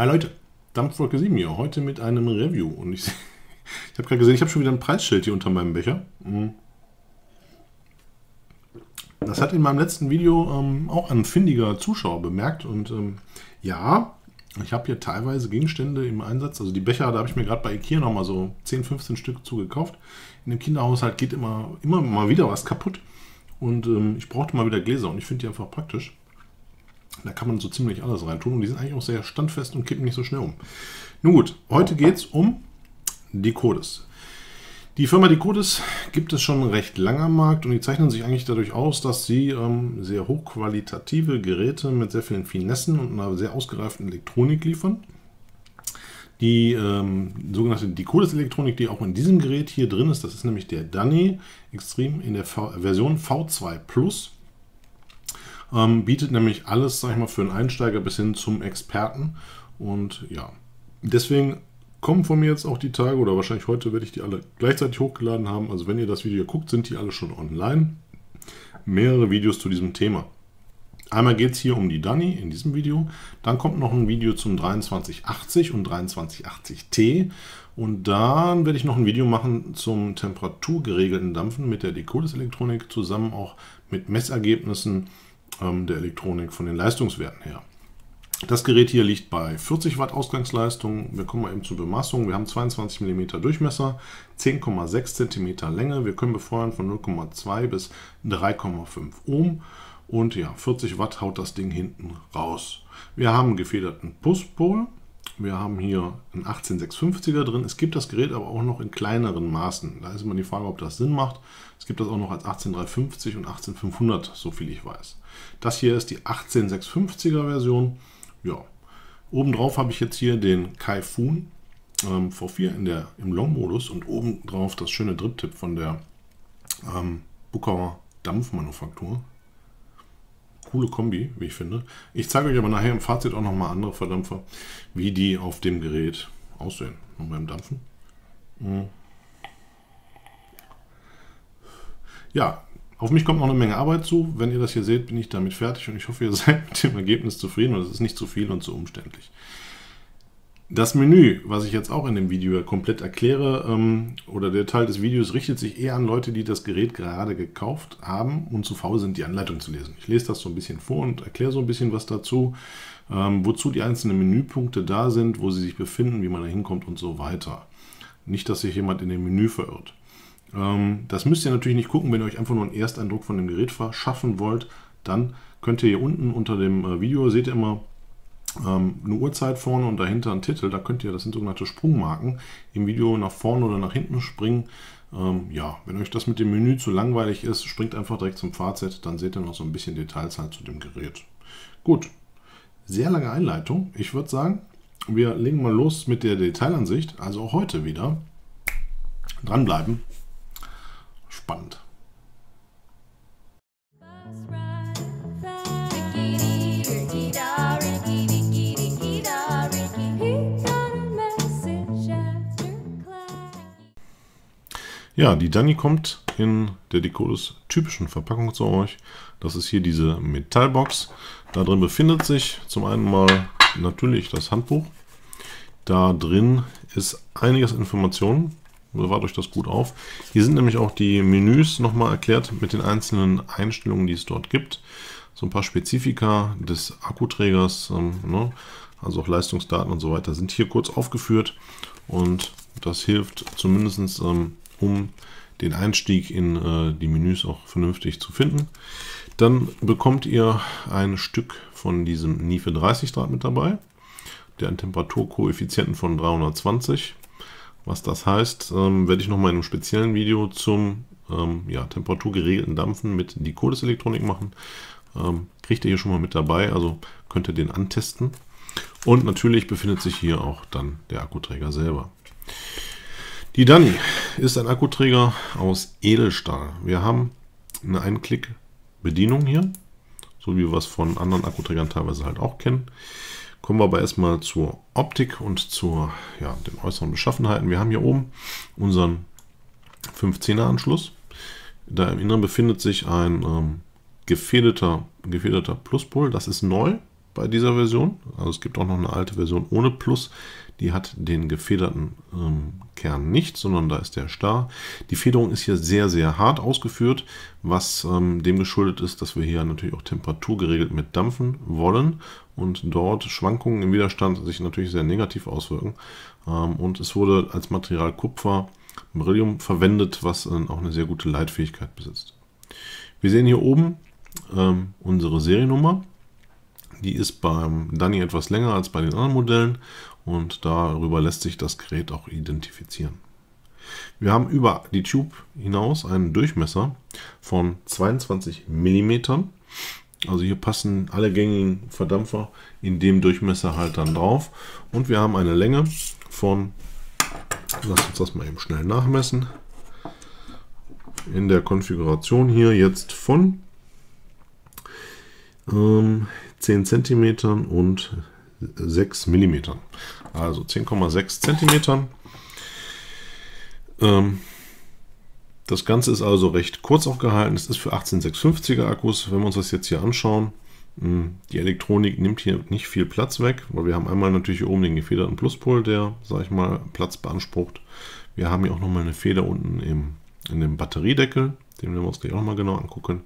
Hi Leute, Dampfwolke 7 hier, heute mit einem Review. Und ich, ich habe gerade gesehen, ich habe schon wieder ein Preisschild hier unter meinem Becher. Mhm. Das hat in meinem letzten Video ähm, auch ein findiger Zuschauer bemerkt. Und ähm, ja, ich habe hier teilweise Gegenstände im Einsatz. Also die Becher, da habe ich mir gerade bei Ikea nochmal so 10, 15 Stück zugekauft. In dem Kinderhaushalt geht immer, immer mal wieder was kaputt. Und ähm, ich brauchte mal wieder Gläser und ich finde die einfach praktisch. Da kann man so ziemlich alles reintun und die sind eigentlich auch sehr standfest und kippen nicht so schnell um. Nun gut, heute geht es um Decodes. Die Firma Decodes gibt es schon recht lange am Markt und die zeichnen sich eigentlich dadurch aus, dass sie ähm, sehr hochqualitative Geräte mit sehr vielen Finessen und einer sehr ausgereiften Elektronik liefern. Die ähm, sogenannte Decodes-Elektronik, die auch in diesem Gerät hier drin ist, das ist nämlich der Dunny Extreme in der v Version V2 Plus. Ähm, bietet nämlich alles, sag ich mal, für einen Einsteiger bis hin zum Experten. Und ja, deswegen kommen von mir jetzt auch die Tage, oder wahrscheinlich heute werde ich die alle gleichzeitig hochgeladen haben. Also wenn ihr das Video guckt, sind die alle schon online. Mehrere Videos zu diesem Thema. Einmal geht es hier um die Dunny in diesem Video. Dann kommt noch ein Video zum 2380 und 2380T. Und dann werde ich noch ein Video machen zum temperaturgeregelten Dampfen mit der Decodes-Elektronik zusammen auch mit Messergebnissen ähm, der Elektronik von den Leistungswerten her. Das Gerät hier liegt bei 40 Watt Ausgangsleistung. Wir kommen mal eben zur Bemaßung. Wir haben 22 mm Durchmesser, 10,6 cm Länge. Wir können befeuern von 0,2 bis 3,5 Ohm. Und ja, 40 Watt haut das Ding hinten raus. Wir haben einen gefederten Puspol. Wir haben hier einen 18650er drin. Es gibt das Gerät aber auch noch in kleineren Maßen. Da ist immer die Frage, ob das Sinn macht. Es gibt das auch noch als 18350 und 18500, so viel ich weiß. Das hier ist die 18650er Version. Ja, obendrauf habe ich jetzt hier den Kaifun ähm, V4 in der, im Long-Modus und obendrauf das schöne Drip-Tip von der ähm, Buckauer Dampfmanufaktur. Coole Kombi, wie ich finde. Ich zeige euch aber nachher im Fazit auch nochmal andere Verdampfer, wie die auf dem Gerät aussehen. Und beim Dampfen. Mhm. Ja, auf mich kommt noch eine Menge Arbeit zu. Wenn ihr das hier seht, bin ich damit fertig und ich hoffe, ihr seid mit dem Ergebnis zufrieden und es ist nicht zu viel und zu umständlich. Das Menü, was ich jetzt auch in dem Video komplett erkläre, ähm, oder der Teil des Videos richtet sich eher an Leute, die das Gerät gerade gekauft haben und zu faul sind, die Anleitung zu lesen. Ich lese das so ein bisschen vor und erkläre so ein bisschen was dazu, ähm, wozu die einzelnen Menüpunkte da sind, wo sie sich befinden, wie man da hinkommt und so weiter. Nicht, dass sich jemand in dem Menü verirrt. Ähm, das müsst ihr natürlich nicht gucken, wenn ihr euch einfach nur einen Ersteindruck von dem Gerät verschaffen wollt. Dann könnt ihr hier unten unter dem äh, Video, seht ihr immer ähm, eine Uhrzeit vorne und dahinter einen Titel. Da könnt ihr, das sind sogenannte Sprungmarken, im Video nach vorne oder nach hinten springen. Ähm, ja, wenn euch das mit dem Menü zu langweilig ist, springt einfach direkt zum Fazit, dann seht ihr noch so ein bisschen Details halt zu dem Gerät. Gut, sehr lange Einleitung. Ich würde sagen, wir legen mal los mit der Detailansicht, also auch heute wieder. Dranbleiben, spannend. Ja, die Dani kommt in der Decodes typischen Verpackung zu euch. Das ist hier diese Metallbox. Da drin befindet sich zum einen mal natürlich das Handbuch. Da drin ist einiges Informationen bewahrt euch das gut auf. Hier sind nämlich auch die Menüs nochmal erklärt mit den einzelnen Einstellungen, die es dort gibt. So ein paar Spezifika des Akkuträgers, ähm, ne? also auch Leistungsdaten und so weiter, sind hier kurz aufgeführt. Und das hilft zumindest, ähm, um den Einstieg in äh, die Menüs auch vernünftig zu finden. Dann bekommt ihr ein Stück von diesem NIFE 30 Draht mit dabei, der einen Temperaturkoeffizienten von 320 was das heißt, ähm, werde ich noch mal in einem speziellen Video zum ähm, ja, temperaturgeregelten Dampfen mit Decodes-Elektronik machen. Ähm, kriegt ihr hier schon mal mit dabei, also könnt ihr den antesten. Und natürlich befindet sich hier auch dann der Akkuträger selber. Die Dani ist ein Akkuträger aus Edelstahl. Wir haben eine Einklick-Bedienung hier, so wie wir es von anderen Akkuträgern teilweise halt auch kennen. Kommen wir aber erstmal zur Optik und zu ja, den äußeren Beschaffenheiten. Wir haben hier oben unseren 510er Anschluss. Da im Inneren befindet sich ein ähm, gefederter, gefederter Pluspol. Das ist neu bei dieser Version. Also es gibt auch noch eine alte Version ohne Plus. Die hat den gefederten ähm, Kern nicht, sondern da ist der starr. Die Federung ist hier sehr, sehr hart ausgeführt, was ähm, dem geschuldet ist, dass wir hier natürlich auch Temperatur geregelt mit dampfen wollen und dort Schwankungen im Widerstand sich natürlich sehr negativ auswirken. Ähm, und es wurde als Material Kupfer, Beryllium verwendet, was äh, auch eine sehr gute Leitfähigkeit besitzt. Wir sehen hier oben ähm, unsere Seriennummer. Die ist beim Dunny etwas länger als bei den anderen Modellen und darüber lässt sich das Gerät auch identifizieren. Wir haben über die Tube hinaus einen Durchmesser von 22 mm. Also hier passen alle gängigen Verdampfer in dem Durchmesser halt dann drauf. Und wir haben eine Länge von, lass uns das mal eben schnell nachmessen, in der Konfiguration hier jetzt von ähm, 10 cm und 6 mm. Also 10,6 cm. Ähm, das Ganze ist also recht kurz aufgehalten. Es ist für 18650er Akkus. Wenn wir uns das jetzt hier anschauen, hm, die Elektronik nimmt hier nicht viel Platz weg, weil wir haben einmal natürlich hier oben den gefederten Pluspol, der, sage ich mal, Platz beansprucht. Wir haben hier auch nochmal eine Feder unten im, in dem Batteriedeckel, den wir uns gleich auch nochmal genau angucken.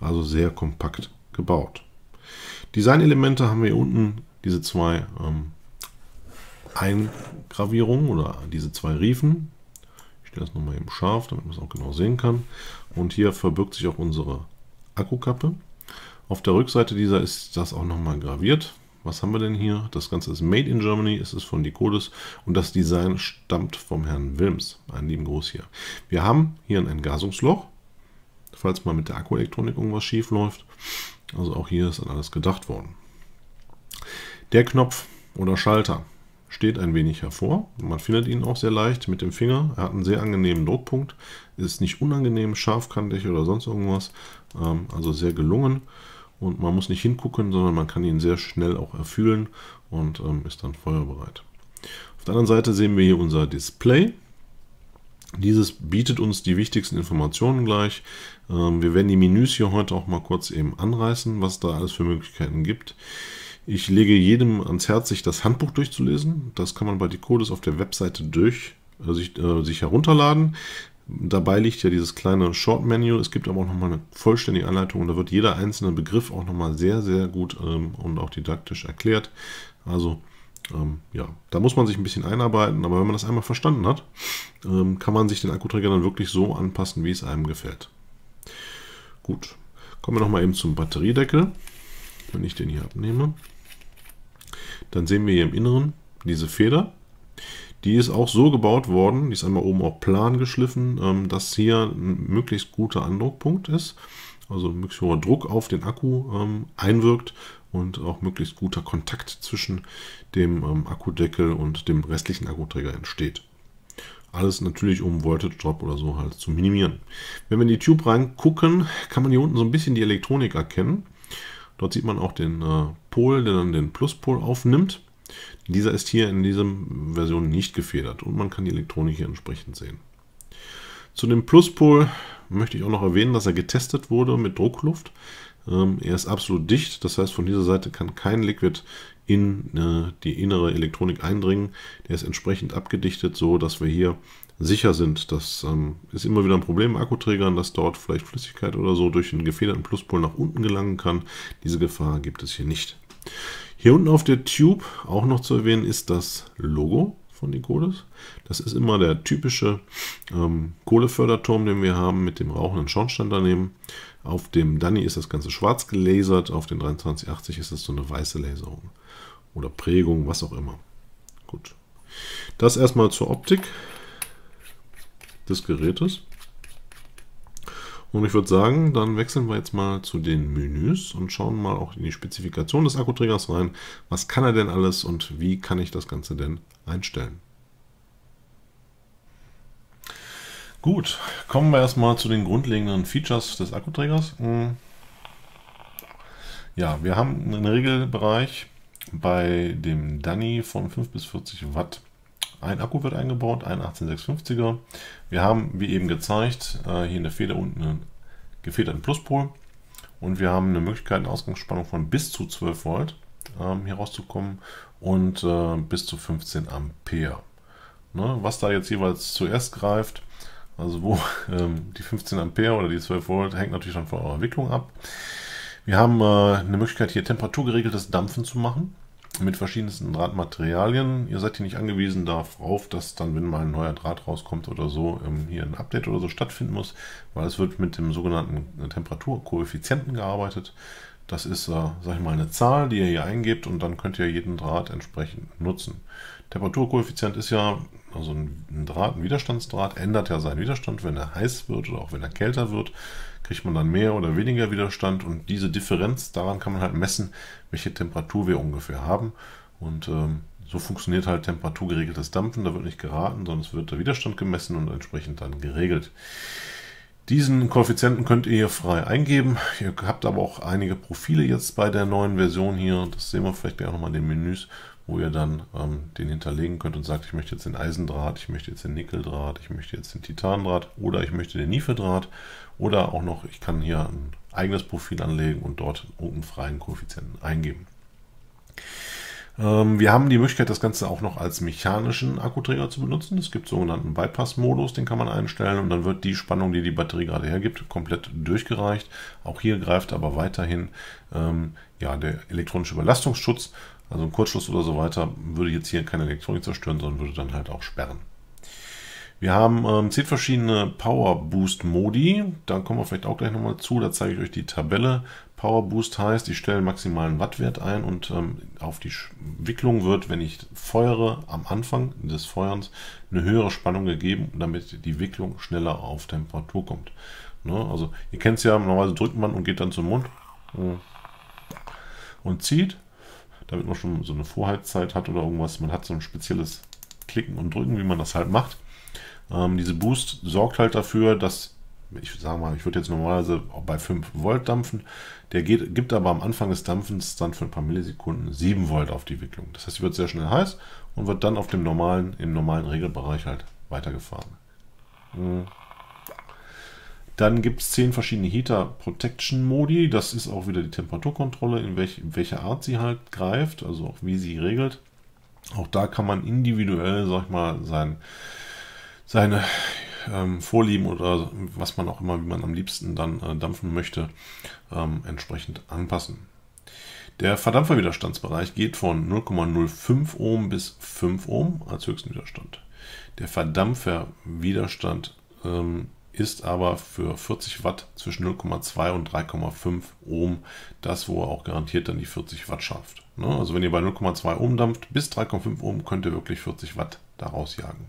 Also sehr kompakt gebaut. Designelemente haben wir hier unten diese zwei ähm, Eingravierungen oder diese zwei Riefen. Ich stelle das nochmal eben scharf, damit man es auch genau sehen kann. Und hier verbirgt sich auch unsere Akkukappe. Auf der Rückseite dieser ist das auch nochmal graviert. Was haben wir denn hier? Das Ganze ist Made in Germany, es ist von Decodis und das Design stammt vom Herrn Wilms. Einen lieben Gruß hier. Wir haben hier ein Entgasungsloch, falls mal mit der Akkuelektronik irgendwas schief läuft. Also auch hier ist an alles gedacht worden. Der Knopf oder Schalter steht ein wenig hervor. Man findet ihn auch sehr leicht mit dem Finger. Er hat einen sehr angenehmen Druckpunkt. Ist nicht unangenehm, scharfkantig oder sonst irgendwas. Ähm, also sehr gelungen. Und man muss nicht hingucken, sondern man kann ihn sehr schnell auch erfüllen und ähm, ist dann feuerbereit. Auf der anderen Seite sehen wir hier unser Display. Dieses bietet uns die wichtigsten Informationen gleich. Ähm, wir werden die Menüs hier heute auch mal kurz eben anreißen, was da alles für Möglichkeiten gibt. Ich lege jedem ans Herz, sich das Handbuch durchzulesen. Das kann man bei Decodis auf der Webseite durch äh, sich, äh, sich herunterladen. Dabei liegt ja dieses kleine Short-Menu. Es gibt aber auch nochmal eine vollständige Anleitung und da wird jeder einzelne Begriff auch nochmal sehr, sehr gut ähm, und auch didaktisch erklärt. Also ähm, ja, da muss man sich ein bisschen einarbeiten, aber wenn man das einmal verstanden hat, ähm, kann man sich den Akkuträger dann wirklich so anpassen, wie es einem gefällt. Gut, kommen wir nochmal eben zum Batteriedeckel. Wenn ich den hier abnehme, dann sehen wir hier im Inneren diese Feder. Die ist auch so gebaut worden, die ist einmal oben auch plan geschliffen, ähm, dass hier ein möglichst guter Andruckpunkt ist, also möglichst hoher Druck auf den Akku ähm, einwirkt und auch möglichst guter Kontakt zwischen dem ähm, Akkudeckel und dem restlichen Akkuträger entsteht. Alles natürlich, um Voltage Drop oder so halt zu minimieren. Wenn wir in die Tube reingucken, kann man hier unten so ein bisschen die Elektronik erkennen. Dort sieht man auch den äh, Pol, der dann den Pluspol aufnimmt. Dieser ist hier in dieser Version nicht gefedert und man kann die Elektronik hier entsprechend sehen. Zu dem Pluspol möchte ich auch noch erwähnen, dass er getestet wurde mit Druckluft. Ähm, er ist absolut dicht, das heißt von dieser Seite kann kein Liquid in äh, die innere Elektronik eindringen. Der ist entsprechend abgedichtet, so dass wir hier sicher sind. Das ähm, ist immer wieder ein Problem bei Akkuträgern, dass dort vielleicht Flüssigkeit oder so durch den gefederten Pluspol nach unten gelangen kann. Diese Gefahr gibt es hier nicht. Hier unten auf der Tube auch noch zu erwähnen ist das Logo von Nicodes. Das ist immer der typische ähm, Kohleförderturm, den wir haben mit dem rauchenden Schornstein daneben. Auf dem Dunny ist das Ganze schwarz gelasert, auf den 2380 ist es so eine weiße Laserung oder Prägung, was auch immer. Gut. Das erstmal zur Optik des Gerätes. Und ich würde sagen, dann wechseln wir jetzt mal zu den Menüs und schauen mal auch in die Spezifikation des Akkuträgers rein. Was kann er denn alles und wie kann ich das Ganze denn einstellen? Gut, kommen wir erstmal zu den grundlegenden Features des Akkuträgers. Hm. Ja, wir haben einen Regelbereich bei dem Dunny von 5 bis 40 Watt. Ein Akku wird eingebaut, ein 18650er. Wir haben, wie eben gezeigt, äh, hier in der Feder unten einen gefederten Pluspol und wir haben eine Möglichkeit, eine Ausgangsspannung von bis zu 12 Volt. ähm, hier rauszukommen und äh, bis zu 15 Ampere. Ne, was da jetzt jeweils zuerst greift, also wo ähm, die 15 Ampere oder die 12 Volt, hängt natürlich schon von eurer Wicklung ab. Wir haben äh, eine Möglichkeit hier temperaturgeregeltes Dampfen zu machen mit verschiedensten Drahtmaterialien. Ihr seid hier nicht angewiesen darauf, dass dann, wenn mal ein neuer Draht rauskommt oder so, ähm, hier ein Update oder so stattfinden muss, weil es wird mit dem sogenannten Temperaturkoeffizienten gearbeitet. Das ist, äh, sag ich mal, eine Zahl, die ihr hier eingebt und dann könnt ihr jeden Draht entsprechend nutzen. Temperaturkoeffizient ist ja, also ein Draht, ein Widerstandsdraht, ändert ja seinen Widerstand, wenn er heiß wird oder auch wenn er kälter wird, kriegt man dann mehr oder weniger Widerstand und diese Differenz, daran kann man halt messen, welche Temperatur wir ungefähr haben. Und ähm, so funktioniert halt temperaturgeregeltes Dampfen. Da wird nicht geraten, sondern es wird der Widerstand gemessen und entsprechend dann geregelt. Diesen Koeffizienten könnt ihr hier frei eingeben. Ihr habt aber auch einige Profile jetzt bei der neuen Version hier. Das sehen wir vielleicht gleich auch nochmal in den Menüs, wo ihr dann ähm, den hinterlegen könnt und sagt, ich möchte jetzt den Eisendraht, ich möchte jetzt den Nickeldraht, ich möchte jetzt den Titandraht oder ich möchte den Nifedraht oder auch noch, ich kann hier ein eigenes Profil anlegen und dort einen freien Koeffizienten eingeben. Ähm, wir haben die Möglichkeit, das Ganze auch noch als mechanischen Akkuträger zu benutzen. Es gibt sogenannten Bypass-Modus, den kann man einstellen und dann wird die Spannung, die die Batterie gerade hergibt, komplett durchgereicht. Auch hier greift aber weiterhin ähm, ja, der elektronische Überlastungsschutz. Also ein Kurzschluss oder so weiter würde jetzt hier keine Elektronik zerstören, sondern würde dann halt auch sperren. Wir haben ähm, zehn verschiedene Power Boost Modi. Da kommen wir vielleicht auch gleich nochmal zu. Da zeige ich euch die Tabelle. Power Boost heißt, ich stelle maximalen Wattwert ein und ähm, auf die Wicklung wird, wenn ich feuere, am Anfang des Feuerns eine höhere Spannung gegeben, damit die Wicklung schneller auf Temperatur kommt. Ne? Also ihr kennt es ja, normalerweise drückt man und geht dann zum Mund hm, und zieht, damit man schon so eine Vorheizzeit hat oder irgendwas. Man hat so ein spezielles Klicken und Drücken, wie man das halt macht. Ähm, diese Boost sorgt halt dafür, dass, ich sage mal, ich würde jetzt normalerweise bei 5 Volt dampfen, der geht, gibt aber am Anfang des Dampfens dann für ein paar Millisekunden 7 Volt auf die Wicklung. Das heißt, sie wird sehr schnell heiß und wird dann auf dem normalen, im normalen Regelbereich halt weitergefahren. Mhm. Dann gibt es 10 verschiedene Heater Protection Modi. Das ist auch wieder die Temperaturkontrolle, in, welch, in welcher Art sie halt greift, also auch wie sie regelt. Auch da kann man individuell, sag ich mal, sein, seine ähm, Vorlieben oder was man auch immer, wie man am liebsten dann äh, dampfen möchte, ähm, entsprechend anpassen. Der Verdampferwiderstandsbereich geht von 0,05 Ohm bis 5 Ohm als höchsten Widerstand. Der Verdampferwiderstand ähm, ist aber für 40 Watt zwischen 0,2 und 3,5 Ohm das, wo er auch garantiert dann die 40 Watt schafft. Ne? Also wenn ihr bei 0,2 Ohm dampft bis 3,5 Ohm, könnt ihr wirklich 40 Watt daraus jagen.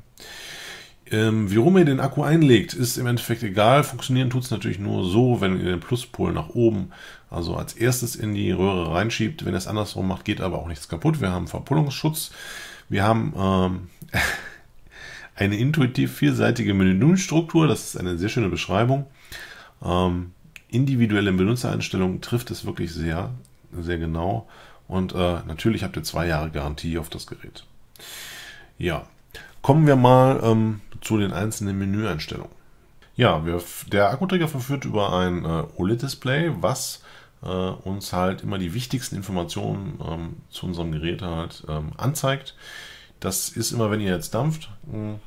Ähm, wie rum ihr den Akku einlegt, ist im Endeffekt egal. Funktionieren tut es natürlich nur so, wenn ihr den Pluspol nach oben, also als erstes in die Röhre reinschiebt. Wenn ihr es andersrum macht, geht aber auch nichts kaputt. Wir haben Verpullungsschutz. Wir haben ähm, eine intuitiv vielseitige Menüstruktur. Das ist eine sehr schöne Beschreibung. Ähm, individuelle Benutzereinstellungen trifft es wirklich sehr, sehr genau. Und äh, natürlich habt ihr zwei Jahre Garantie auf das Gerät. Ja, kommen wir mal ähm, zu den einzelnen Menüeinstellungen. Ja, wir, der Akkuträger verführt über ein äh, OLED-Display, was äh, uns halt immer die wichtigsten Informationen ähm, zu unserem Gerät halt ähm, anzeigt. Das ist immer, wenn ihr jetzt dampft, hm,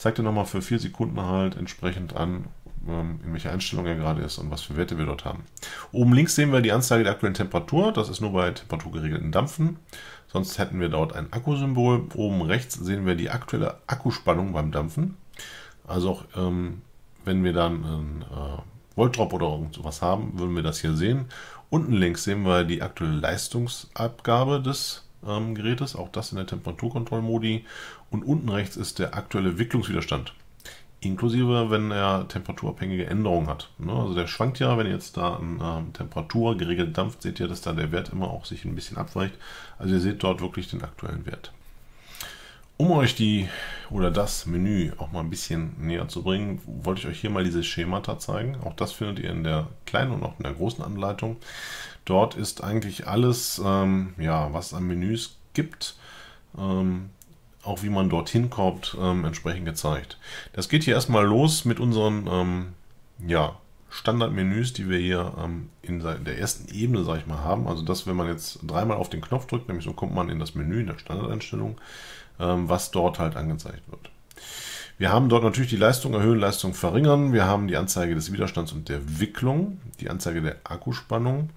zeigt er nochmal für vier Sekunden halt entsprechend an, ähm, in welcher Einstellung er gerade ist und was für Werte wir dort haben. Oben links sehen wir die Anzeige der aktuellen Temperatur. Das ist nur bei temperaturgeregelten Dampfen. Sonst hätten wir dort ein Akkusymbol. Oben rechts sehen wir die aktuelle Akkuspannung beim Dampfen. Also auch ähm, wenn wir dann einen äh, Voltdrop oder irgendwas haben, würden wir das hier sehen. Unten links sehen wir die aktuelle Leistungsabgabe des ähm, Gerätes, auch das in der Temperaturkontrollmodi. Und unten rechts ist der aktuelle Wicklungswiderstand inklusive wenn er temperaturabhängige Änderungen hat. Ne? Also der schwankt ja, wenn ihr jetzt da an ähm, Temperatur geregelt dampft, seht ihr, dass da der Wert immer auch sich ein bisschen abweicht. Also ihr seht dort wirklich den aktuellen Wert. Um euch die oder das Menü auch mal ein bisschen näher zu bringen, wollte ich euch hier mal diese Schemata zeigen. Auch das findet ihr in der kleinen und auch in der großen Anleitung. Dort ist eigentlich alles, ähm, ja, was es an Menüs gibt, ähm, auch wie man dorthin kommt, ähm, entsprechend gezeigt. Das geht hier erstmal los mit unseren ähm, ja, Standardmenüs, die wir hier ähm, in der ersten Ebene, sage ich mal, haben. Also das, wenn man jetzt dreimal auf den Knopf drückt, nämlich so kommt man in das Menü in der Standardeinstellung, ähm, was dort halt angezeigt wird. Wir haben dort natürlich die Leistung erhöhen, Leistung verringern. Wir haben die Anzeige des Widerstands und der Wicklung, die Anzeige der Akkuspannung,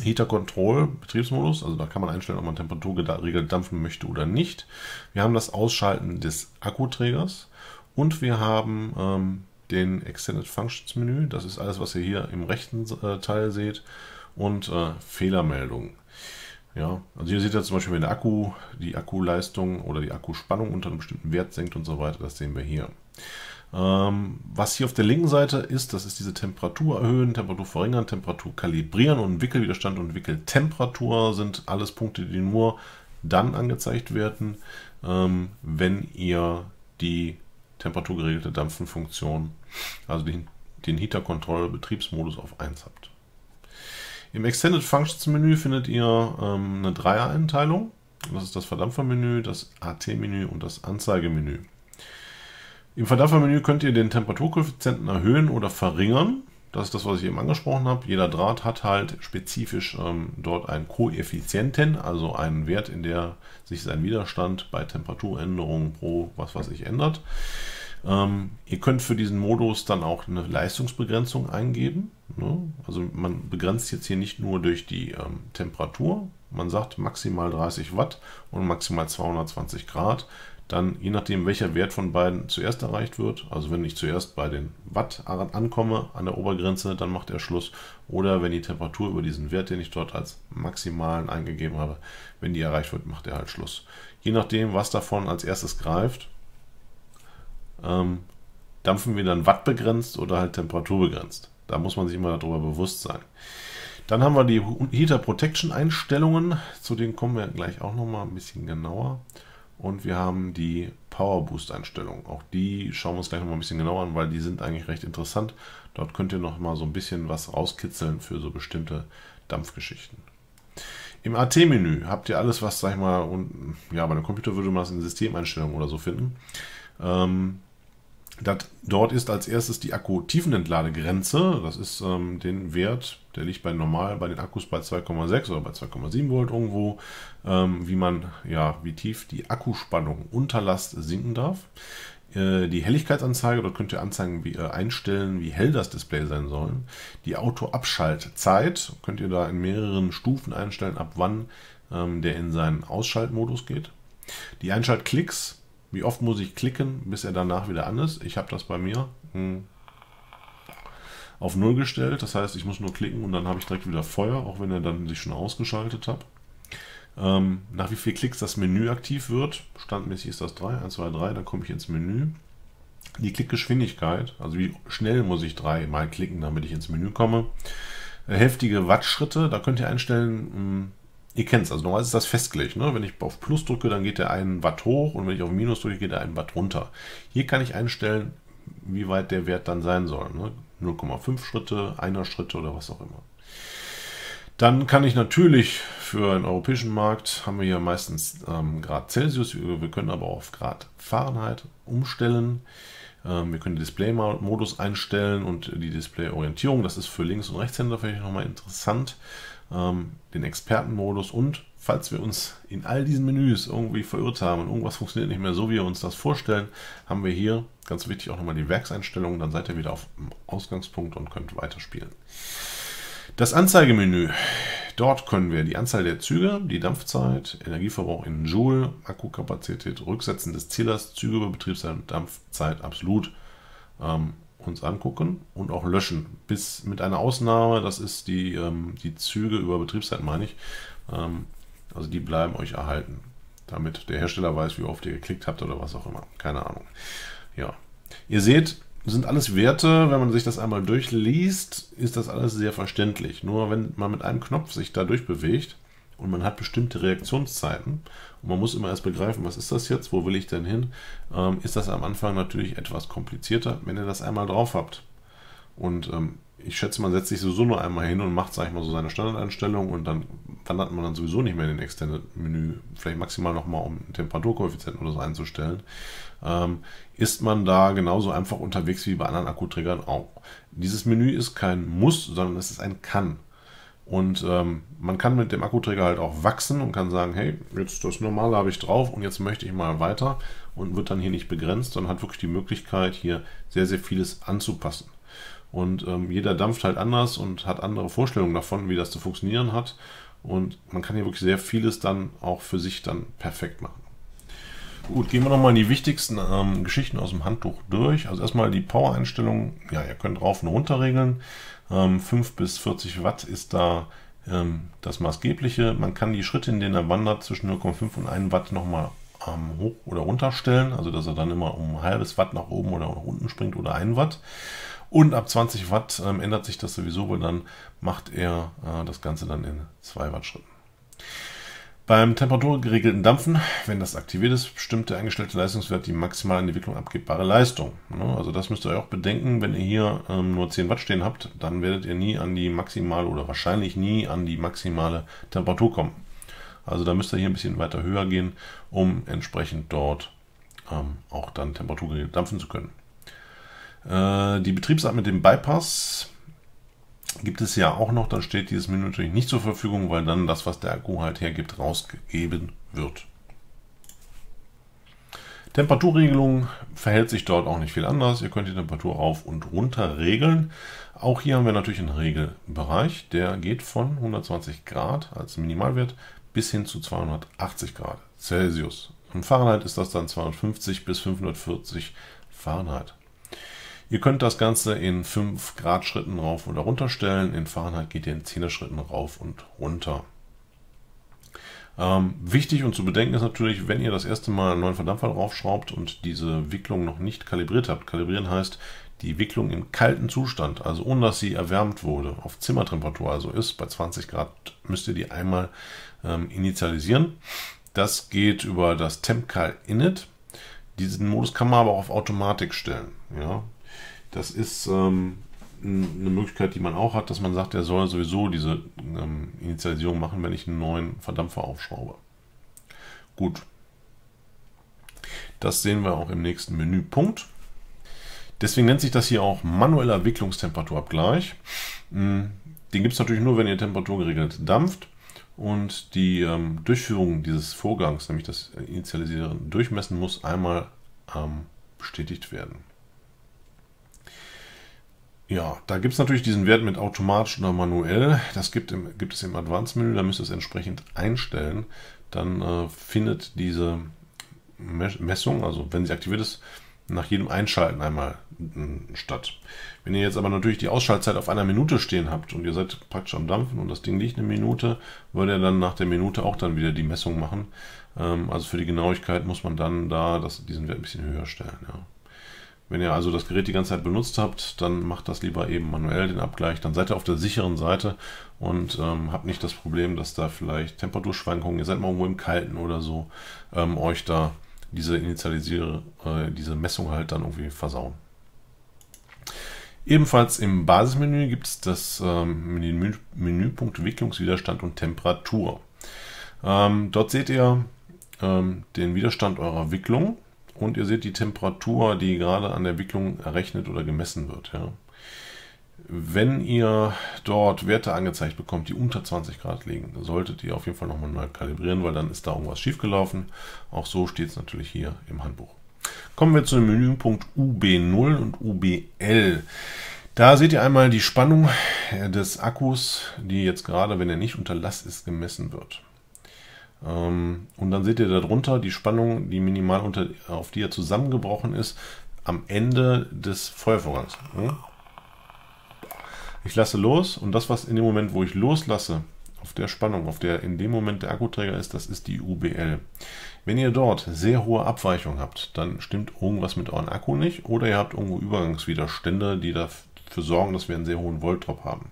Heater Control, Betriebsmodus, also da kann man einstellen, ob man Temperatur geregelt dampfen möchte oder nicht. Wir haben das Ausschalten des Akkuträgers und wir haben ähm, den Extended Functions Menü. Das ist alles, was ihr hier im rechten äh, Teil seht und äh, Fehlermeldungen. Ja, also hier seht ihr zum Beispiel, wenn der Akku die Akkuleistung oder die Akkuspannung unter einem bestimmten Wert senkt und so weiter, das sehen wir hier. Ähm, was hier auf der linken Seite ist, das ist diese Temperatur erhöhen, Temperatur verringern, Temperatur kalibrieren und Wickelwiderstand und Wickeltemperatur sind alles Punkte, die nur dann angezeigt werden, ähm, wenn ihr die temperaturgeregelte Dampfenfunktion, also den, den Heater Control Betriebsmodus auf 1 habt. Im Extended Functions Menü findet ihr ähm, eine Dreier-Einteilung. Das ist das Verdampfermenü, das AT-Menü und das Anzeigemenü. Im Verdampfermenü könnt ihr den Temperaturkoeffizienten erhöhen oder verringern. Das ist das, was ich eben angesprochen habe. Jeder Draht hat halt spezifisch ähm, dort einen Koeffizienten, also einen Wert, in der sich sein Widerstand bei Temperaturänderungen pro was weiß ich ändert. Ähm, ihr könnt für diesen Modus dann auch eine Leistungsbegrenzung eingeben. Ne? Also man begrenzt jetzt hier nicht nur durch die ähm, Temperatur, man sagt maximal 30 Watt und maximal 220 Grad. Dann, je nachdem, welcher Wert von beiden zuerst erreicht wird, also wenn ich zuerst bei den Watt ankomme an der Obergrenze, dann macht er Schluss. Oder wenn die Temperatur über diesen Wert, den ich dort als maximalen eingegeben habe, wenn die erreicht wird, macht er halt Schluss. Je nachdem, was davon als erstes greift, ähm, dampfen wir dann wattbegrenzt oder halt temperaturbegrenzt. Da muss man sich immer darüber bewusst sein. Dann haben wir die Heater Protection Einstellungen, zu denen kommen wir gleich auch nochmal ein bisschen genauer. Und wir haben die Power Boost Einstellungen. Auch die schauen wir uns gleich nochmal ein bisschen genauer an, weil die sind eigentlich recht interessant. Dort könnt ihr nochmal so ein bisschen was rauskitzeln für so bestimmte Dampfgeschichten. Im AT-Menü habt ihr alles, was, sag ich mal, und, ja, bei einem Computer würde man das in Systemeinstellungen oder so finden. Ähm, das, dort ist als erstes die Akku-Tiefenentladegrenze. Das ist ähm, den Wert, der liegt bei normal bei den Akkus bei 2,6 oder bei 2,7 Volt irgendwo, ähm, wie man, ja, wie tief die Akkuspannung unter Last sinken darf. Äh, die Helligkeitsanzeige, dort könnt ihr anzeigen, wie, äh, einstellen, wie hell das Display sein soll. Die Auto-Abschaltzeit könnt ihr da in mehreren Stufen einstellen, ab wann ähm, der in seinen Ausschaltmodus geht. Die Einschaltklicks wie oft muss ich klicken, bis er danach wieder an ist? Ich habe das bei mir hm, auf 0 gestellt. Das heißt, ich muss nur klicken und dann habe ich direkt wieder Feuer, auch wenn er dann sich schon ausgeschaltet hat. Ähm, nach wie viel Klicks das Menü aktiv wird, standmäßig ist das 3, 1, 2, 3, dann komme ich ins Menü. Die Klickgeschwindigkeit, also wie schnell muss ich dreimal klicken, damit ich ins Menü komme. Äh, heftige Wattschritte, da könnt ihr einstellen, hm, Ihr kennt es, also normalerweise ist das festgelegt. Ne? Wenn ich auf Plus drücke, dann geht der einen Watt hoch und wenn ich auf Minus drücke, geht der einen Watt runter. Hier kann ich einstellen, wie weit der Wert dann sein soll. Ne? 0,5 Schritte, einer Schritte oder was auch immer. Dann kann ich natürlich für den europäischen Markt, haben wir hier meistens ähm, Grad Celsius, wir können aber auch auf Grad Fahrenheit umstellen. Ähm, wir können den Display-Modus einstellen und die Display-Orientierung, das ist für Links- und Rechtshänder vielleicht nochmal interessant ähm, den Expertenmodus und falls wir uns in all diesen Menüs irgendwie verirrt haben und irgendwas funktioniert nicht mehr so, wie wir uns das vorstellen, haben wir hier ganz wichtig auch nochmal die Werkseinstellungen, dann seid ihr wieder auf dem Ausgangspunkt und könnt weiterspielen. Das Anzeigemenü. Dort können wir die Anzahl der Züge, die Dampfzeit, Energieverbrauch in Joule, Akkukapazität, Rücksetzen des Zählers, Züge über Betriebszeit und Dampfzeit absolut ähm, uns angucken und auch löschen. Bis mit einer Ausnahme, das ist die, ähm, die Züge über Betriebszeit, meine ich. Ähm, also die bleiben euch erhalten. Damit der Hersteller weiß, wie oft ihr geklickt habt oder was auch immer. Keine Ahnung. Ja. Ihr seht, sind alles Werte, wenn man sich das einmal durchliest, ist das alles sehr verständlich. Nur wenn man mit einem Knopf sich da durchbewegt, und man hat bestimmte Reaktionszeiten und man muss immer erst begreifen, was ist das jetzt, wo will ich denn hin, ähm, ist das am Anfang natürlich etwas komplizierter, wenn ihr das einmal drauf habt. Und ähm, ich schätze, man setzt sich sowieso nur einmal hin und macht, sag ich mal, so seine Standardeinstellung und dann wandert man dann sowieso nicht mehr in den Extended-Menü, vielleicht maximal nochmal, um Temperaturkoeffizienten oder so einzustellen, ähm, ist man da genauso einfach unterwegs wie bei anderen Akkuträgern auch. Dieses Menü ist kein Muss, sondern es ist ein Kann. Und ähm, man kann mit dem Akkuträger halt auch wachsen und kann sagen, hey, jetzt das Normale habe ich drauf und jetzt möchte ich mal weiter und wird dann hier nicht begrenzt, sondern hat wirklich die Möglichkeit, hier sehr, sehr vieles anzupassen. Und ähm, jeder dampft halt anders und hat andere Vorstellungen davon, wie das zu funktionieren hat. Und man kann hier wirklich sehr vieles dann auch für sich dann perfekt machen. Gut, gehen wir nochmal die wichtigsten ähm, Geschichten aus dem Handtuch durch. Also erstmal die Power-Einstellung. Ja, ihr könnt rauf und runter regeln. Ähm, 5 bis 40 Watt ist da ähm, das maßgebliche. Man kann die Schritte, in denen er wandert, zwischen 0,5 und 1 Watt nochmal ähm, hoch oder runter stellen. Also dass er dann immer um ein halbes Watt nach oben oder nach unten springt oder 1 Watt. Und ab 20 Watt ähm, ändert sich das sowieso, weil dann macht er äh, das Ganze dann in 2 Watt Schritten. Beim temperaturgeregelten Dampfen, wenn das aktiviert ist, bestimmt der eingestellte Leistungswert die maximal in die Wicklung abgebbare Leistung. Ne? Also das müsst ihr auch bedenken, wenn ihr hier ähm, nur 10 Watt stehen habt, dann werdet ihr nie an die maximale oder wahrscheinlich nie an die maximale Temperatur kommen. Also da müsst ihr hier ein bisschen weiter höher gehen, um entsprechend dort ähm, auch dann temperaturgeregelt dampfen zu können. Äh, die Betriebsart mit dem Bypass gibt es ja auch noch. Dann steht dieses Menü natürlich nicht zur Verfügung, weil dann das, was der Akku halt hergibt, rausgegeben wird. Temperaturregelung verhält sich dort auch nicht viel anders. Ihr könnt die Temperatur auf und runter regeln. Auch hier haben wir natürlich einen Regelbereich, der geht von 120 Grad als Minimalwert bis hin zu 280 Grad Celsius. Im Fahrenheit ist das dann 250 bis 540 Fahrenheit. Ihr könnt das Ganze in 5 Grad Schritten rauf oder runter stellen. In Fahrenheit geht ihr in 10 Schritten rauf und runter. Ähm, wichtig und zu bedenken ist natürlich, wenn ihr das erste Mal einen neuen Verdampfer draufschraubt und diese Wicklung noch nicht kalibriert habt. Kalibrieren heißt, die Wicklung im kalten Zustand, also ohne dass sie erwärmt wurde, auf Zimmertemperatur also ist, bei 20 Grad müsst ihr die einmal ähm, initialisieren. Das geht über das TempCal Init. Diesen Modus kann man aber auch auf Automatik stellen. Ja, das ist ähm, eine Möglichkeit, die man auch hat, dass man sagt, er soll sowieso diese ähm, Initialisierung machen, wenn ich einen neuen Verdampfer aufschraube. Gut. Das sehen wir auch im nächsten Menüpunkt. Deswegen nennt sich das hier auch manueller Wicklungstemperaturabgleich. Hm, den gibt es natürlich nur, wenn ihr Temperatur geregelt dampft und die ähm, Durchführung dieses Vorgangs, nämlich das Initialisieren, durchmessen muss, einmal ähm, bestätigt werden. Ja, da gibt es natürlich diesen Wert mit automatisch oder manuell. Das gibt, im, gibt es im Advanced-Menü, da müsst ihr es entsprechend einstellen. Dann äh, findet diese Messung, also wenn sie aktiviert ist, nach jedem Einschalten einmal statt. Wenn ihr jetzt aber natürlich die Ausschaltzeit auf einer Minute stehen habt und ihr seid praktisch am Dampfen und das Ding liegt eine Minute, würde er dann nach der Minute auch dann wieder die Messung machen. Ähm, also für die Genauigkeit muss man dann da das, diesen Wert ein bisschen höher stellen. Ja. Wenn ihr also das Gerät die ganze Zeit benutzt habt, dann macht das lieber eben manuell den Abgleich. Dann seid ihr auf der sicheren Seite und ähm, habt nicht das Problem, dass da vielleicht Temperaturschwankungen, ihr seid mal irgendwo im Kalten oder so, ähm, euch da diese Initialisiere, äh, diese Messung halt dann irgendwie versauen. Ebenfalls im Basismenü gibt es das ähm, Menü, Menüpunkt Wicklungswiderstand und Temperatur. Ähm, dort seht ihr ähm, den Widerstand eurer Wicklung und ihr seht die Temperatur, die gerade an der Wicklung errechnet oder gemessen wird. Ja. Wenn ihr dort Werte angezeigt bekommt, die unter 20 Grad liegen, solltet ihr auf jeden Fall nochmal neu kalibrieren, weil dann ist da irgendwas schiefgelaufen. Auch so steht es natürlich hier im Handbuch. Kommen wir zu dem Menüpunkt UB0 und UBL. Da seht ihr einmal die Spannung des Akkus, die jetzt gerade, wenn er nicht unter Last ist, gemessen wird. Ähm, und dann seht ihr darunter die Spannung, die minimal unter, auf die er zusammengebrochen ist, am Ende des Feuervorgangs. Ich lasse los und das, was in dem Moment, wo ich loslasse, auf der Spannung, auf der in dem Moment der Akkuträger ist, das ist die UBL. Wenn ihr dort sehr hohe Abweichungen habt, dann stimmt irgendwas mit eurem Akku nicht oder ihr habt irgendwo Übergangswiderstände, die dafür sorgen, dass wir einen sehr hohen Voltdrop haben.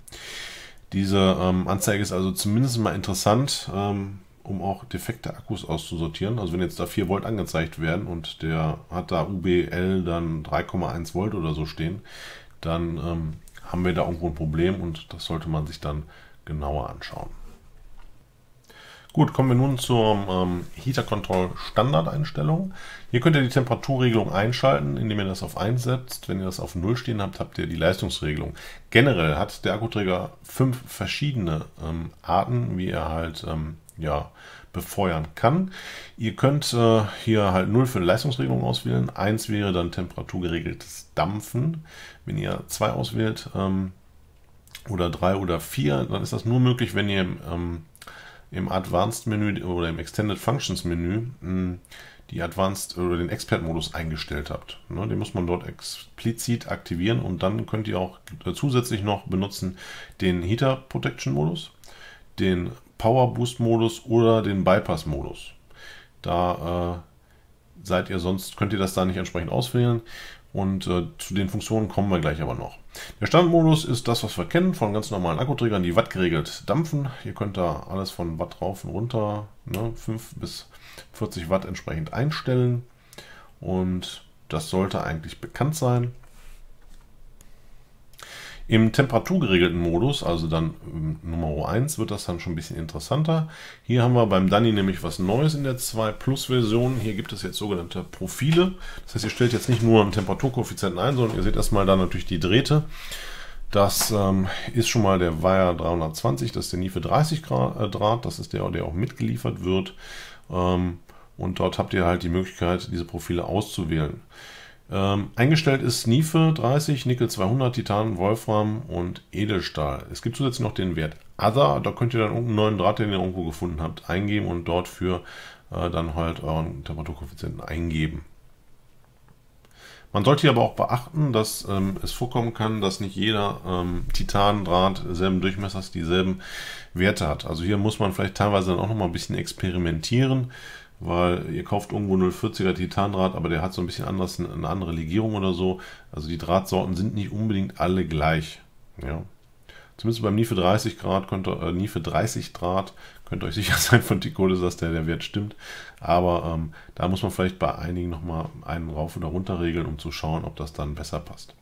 Diese ähm, Anzeige ist also zumindest mal interessant, ähm, um auch defekte Akkus auszusortieren. Also wenn jetzt da 4 Volt angezeigt werden und der hat da UBL dann 3,1 Volt oder so stehen, dann ähm, haben wir da irgendwo ein Problem und das sollte man sich dann genauer anschauen. Gut, kommen wir nun zur ähm, Heater Control Standardeinstellung. Hier könnt ihr die Temperaturregelung einschalten, indem ihr das auf 1 setzt. Wenn ihr das auf 0 stehen habt, habt ihr die Leistungsregelung. Generell hat der Akkuträger fünf verschiedene ähm, Arten, wie er halt ähm, ja, befeuern kann. Ihr könnt äh, hier halt 0 für Leistungsregelung auswählen. 1 wäre dann temperaturgeregeltes Dampfen. Wenn ihr 2 auswählt ähm, oder 3 oder 4, dann ist das nur möglich, wenn ihr ähm, im Advanced Menü oder im Extended Functions Menü hm, die Advanced oder den Expert-Modus eingestellt habt. Ne, den muss man dort explizit aktivieren und dann könnt ihr auch zusätzlich noch benutzen den Heater Protection Modus, den Power Boost Modus oder den Bypass Modus. Da äh, seid ihr sonst, könnt ihr das da nicht entsprechend auswählen und äh, zu den Funktionen kommen wir gleich aber noch. Der Standardmodus ist das, was wir kennen von ganz normalen Akkuträgern, die Watt geregelt dampfen. Ihr könnt da alles von Watt rauf und runter, ne, 5 bis 40 Watt entsprechend einstellen. Und das sollte eigentlich bekannt sein. Im temperaturgeregelten Modus, also dann ähm, Nummer 1, wird das dann schon ein bisschen interessanter. Hier haben wir beim Dunny nämlich was Neues in der 2 Plus Version. Hier gibt es jetzt sogenannte Profile. Das heißt, ihr stellt jetzt nicht nur einen Temperaturkoeffizienten ein, sondern ihr seht erstmal da natürlich die Drähte. Das ähm, ist schon mal der Wire 320, das ist der NIFE 30 Grad, äh, Draht, das ist der, der auch mitgeliefert wird. Ähm, und dort habt ihr halt die Möglichkeit, diese Profile auszuwählen. Ähm, eingestellt ist NIFE 30, Nickel 200, Titan, Wolfram und Edelstahl. Es gibt zusätzlich noch den Wert Other, da könnt ihr dann irgendeinen neuen Draht, den ihr irgendwo gefunden habt, eingeben und dort für äh, dann halt euren Temperaturkoeffizienten eingeben. Man sollte hier aber auch beachten, dass ähm, es vorkommen kann, dass nicht jeder ähm, Titandraht selben Durchmessers dieselben Werte hat. Also hier muss man vielleicht teilweise dann auch noch mal ein bisschen experimentieren weil ihr kauft irgendwo 040er Titandraht, aber der hat so ein bisschen anders, eine andere Legierung oder so. Also die Drahtsorten sind nicht unbedingt alle gleich. Ja. Zumindest beim NIFE 30 Grad könnt ihr, äh, NIFE 30 Draht könnt ihr euch sicher sein von Ticolis, dass der, der Wert stimmt. Aber ähm, da muss man vielleicht bei einigen nochmal einen rauf oder runter regeln, um zu schauen, ob das dann besser passt.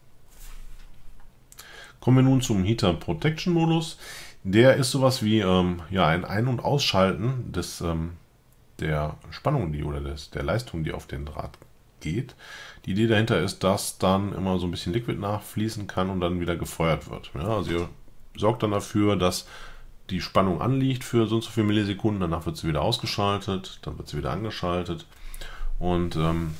Kommen wir nun zum Heater Protection Modus. Der ist sowas wie ähm, ja, ein Ein- und Ausschalten des ähm, der Spannung, die oder des, der Leistung, die auf den Draht geht. Die Idee dahinter ist, dass dann immer so ein bisschen Liquid nachfließen kann und dann wieder gefeuert wird. Ja, also ihr sorgt dann dafür, dass die Spannung anliegt für so und so viele Millisekunden, danach wird sie wieder ausgeschaltet, dann wird sie wieder angeschaltet und ähm,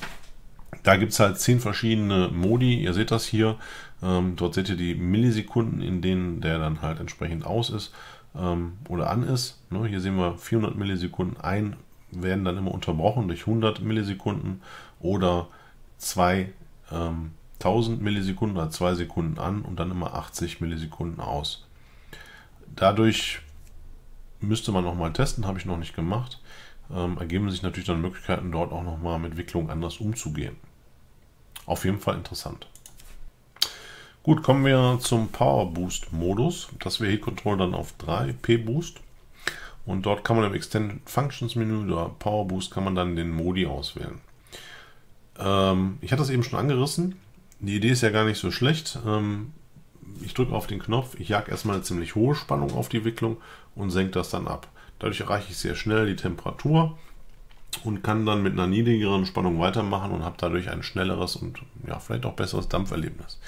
da gibt es halt zehn verschiedene Modi, ihr seht das hier, ähm, dort seht ihr die Millisekunden, in denen der dann halt entsprechend aus ist ähm, oder an ist. Ne, hier sehen wir 400 Millisekunden ein werden dann immer unterbrochen durch 100 Millisekunden oder 2000 ähm, Millisekunden oder 2 Sekunden an und dann immer 80 Millisekunden aus. Dadurch müsste man nochmal testen, habe ich noch nicht gemacht. Ähm, ergeben sich natürlich dann Möglichkeiten, dort auch nochmal mit Wicklung anders umzugehen. Auf jeden Fall interessant. Gut, kommen wir zum Power Boost Modus. Das Heat Control dann auf 3 P Boost. Und dort kann man im Extended Functions Menü oder Power Boost kann man dann den Modi auswählen. Ähm, ich hatte das eben schon angerissen. Die Idee ist ja gar nicht so schlecht. Ähm, ich drücke auf den Knopf, ich jage erstmal eine ziemlich hohe Spannung auf die Wicklung und senke das dann ab. Dadurch erreiche ich sehr schnell die Temperatur und kann dann mit einer niedrigeren Spannung weitermachen und habe dadurch ein schnelleres und ja, vielleicht auch besseres Dampferlebnis.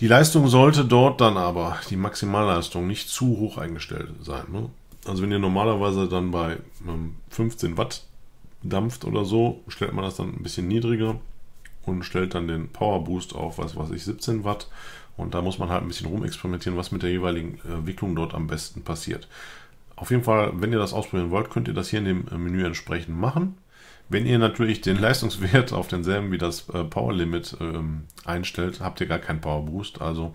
Die Leistung sollte dort dann aber, die Maximalleistung, nicht zu hoch eingestellt sein. Ne? Also wenn ihr normalerweise dann bei 15 ähm, Watt dampft oder so, stellt man das dann ein bisschen niedriger und stellt dann den Power Boost auf, was weiß ich, 17 Watt. Und da muss man halt ein bisschen rumexperimentieren, was mit der jeweiligen äh, Wicklung dort am besten passiert. Auf jeden Fall, wenn ihr das ausprobieren wollt, könnt ihr das hier in dem äh, Menü entsprechend machen. Wenn ihr natürlich den Leistungswert auf denselben wie das äh, Power Limit ähm, einstellt, habt ihr gar keinen Power Boost. Also